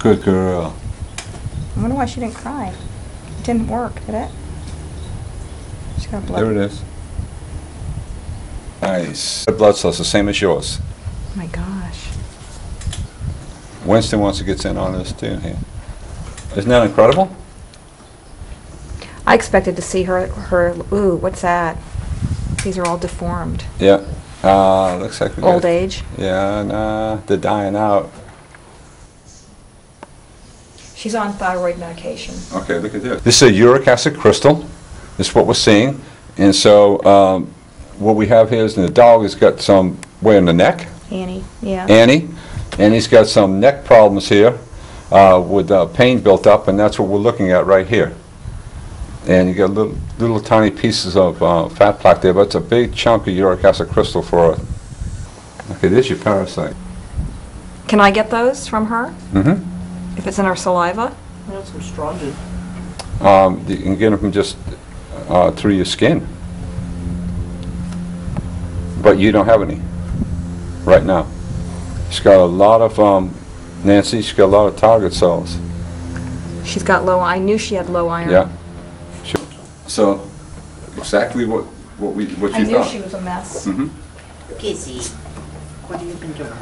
Good girl. I wonder why she didn't cry. It didn't work, did it? She got blood. There it is. Nice. Red blood cells, the same as yours. Oh my gosh. Winston wants to get in on this too here. Isn't that incredible? I expected to see her, her, ooh, what's that? These are all deformed. Yeah. Uh, looks like we got- Old age. Yeah, nah, they're dying out. She's on thyroid medication. Okay, look at this. This is a uric acid crystal. This is what we're seeing. And so um, what we have here is the dog has got some way in the neck, Annie, yeah. Annie, and he's got some neck problems here uh, with uh, pain built up, and that's what we're looking at right here. And you got little, little tiny pieces of uh, fat plaque there, but it's a big chunk of uric acid crystal for it. Okay, there's your parasite. Can I get those from her? Mm-hmm. If it's in our saliva? I got some strongyl. Um, you can get them from just uh, through your skin. But you don't have any right now. She's got a lot of, um, Nancy, she's got a lot of target cells. She's got low, I knew she had low iron. Yeah. Sure. So, exactly what, what we, what you I you knew thought. she was a mess. hmm Kizzy, what have you been doing? You're losing all your.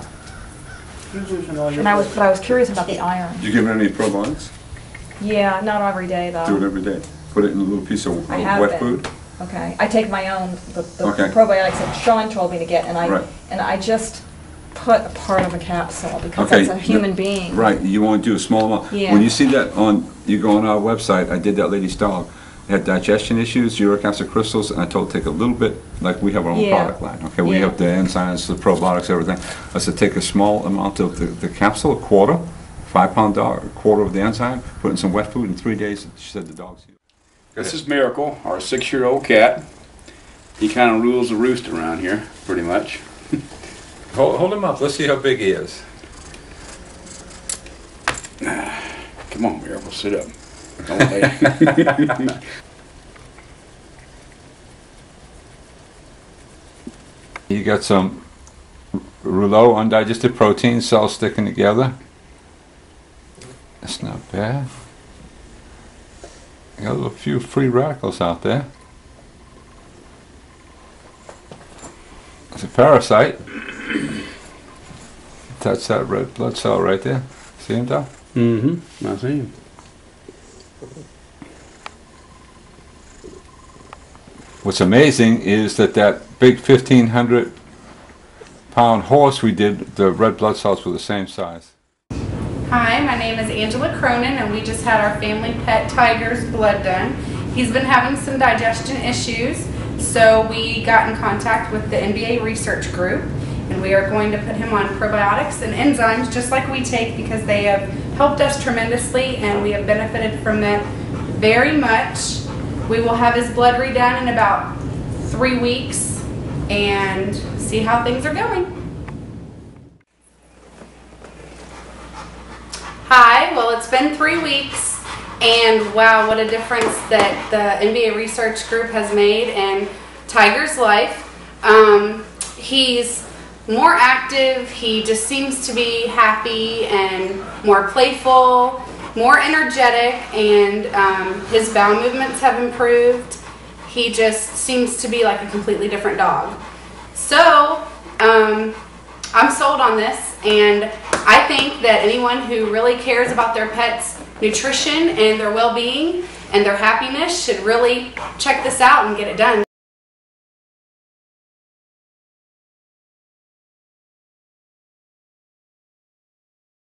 And I was, but I was curious about the iron. You give it any probiotics? Yeah, not every day though. Do it every day. Put it in a little piece of I have wet been. food. Okay, I take my own, the the Okay. probiotics that Sean told me to get, and I, Right. and I just put a part of a capsule because Okay. that's a human being. Right, you want to do a small amount. Yeah. When you see that on, you go on our website, I did that lady's dog. They had digestion issues, uric acid crystals, and I told her to take a little bit, like we have our own Yeah. product line. Okay, we Yeah. have the enzymes, the probiotics, everything. I said, take a small amount of the, the capsule, a quarter, five pound dog, a quarter of the enzyme, put in some wet food in three days. She said the dog's healed. This is Miracle, our six-year-old cat. He kind of rules the roost around here, pretty much. Hold, hold him up, let's see how big he is. Come on, Miracle, sit up. Don't lay. You got some rouleau undigested protein cells sticking together. That's not bad. You got a few free radicals out there. It's a parasite. Touch that red blood cell right there. See him, Doc? Mm-hmm, I see him. What's amazing is that that big 1,500 pound horse we did, the red blood cells were the same size. Hi, my name is Angela Cronin, and we just had our family pet tiger's blood done. He's been having some digestion issues, so we got in contact with the NBA research group, and we are going to put him on probiotics and enzymes just like we take because they have helped us tremendously and we have benefited from it very much. We will have his blood redone in about three weeks and see how things are going. Hi, well, it's been three weeks, and wow, what a difference that the NBA research group has made in Tiger's life. Um, he's more active, he just seems to be happy and more playful, more energetic, and um, his bowel movements have improved. He just seems to be like a completely different dog. So, um, I'm sold on this, and I think that anyone who really cares about their pet's nutrition and their well being and their happiness should really check this out and get it done.